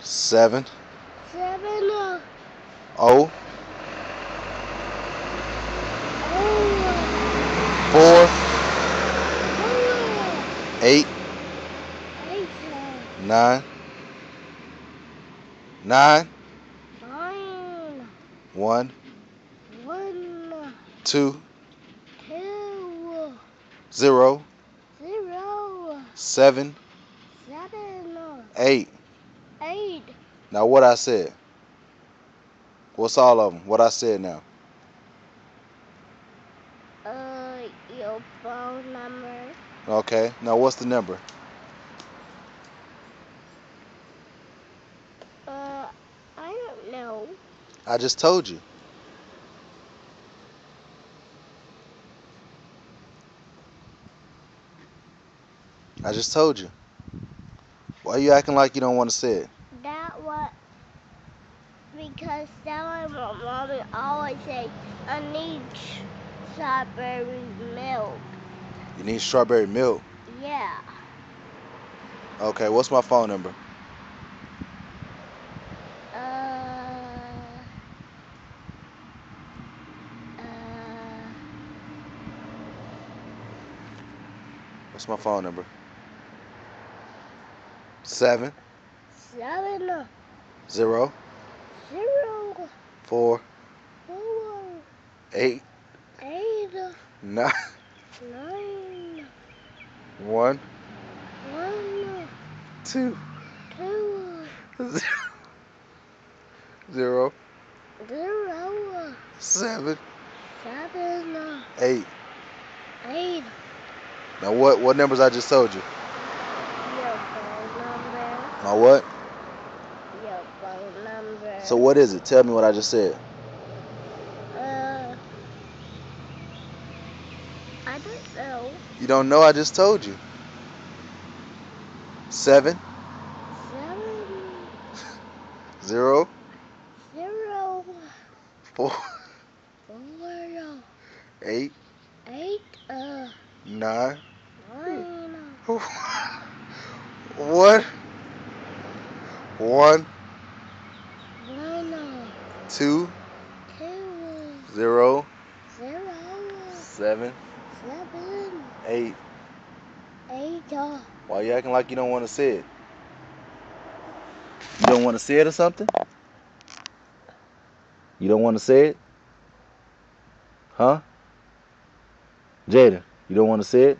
seven, seven, oh, four, four, eight, eight, nine, nine, nine, one, one, two, two, zero, zero, seven, seven, uh, eight. Now what I said? What's all of them? What I said now? uh, your phone number, Okay. Now what's the number? uh, I don't know, I just told you. I just told you. Why are you acting like you don't want to say it? Because that's what my mommy always say, I need strawberry milk, You need strawberry milk. yeah. Okay, what's my phone number? Uh, uh, What's my phone number? Seven seven, zero zero, four four, eight eight, nine nine, one one, two two, zero zero, seven seven, eight. eight. Now what what numbers I just told you? Your phone number, My what? Your phone number. So what is it? Tell me what I just said. Uh, I don't know. You don't know? I just told you. Seven Seven, zero zero, four four, eight eight, uh, nine nine, one one, two two, zero zero, seven seven, eight. eight, Why you acting like you don't want to say it? You don't want to say it or something? You don't want to say it? Huh? Jada, you don't want to say it?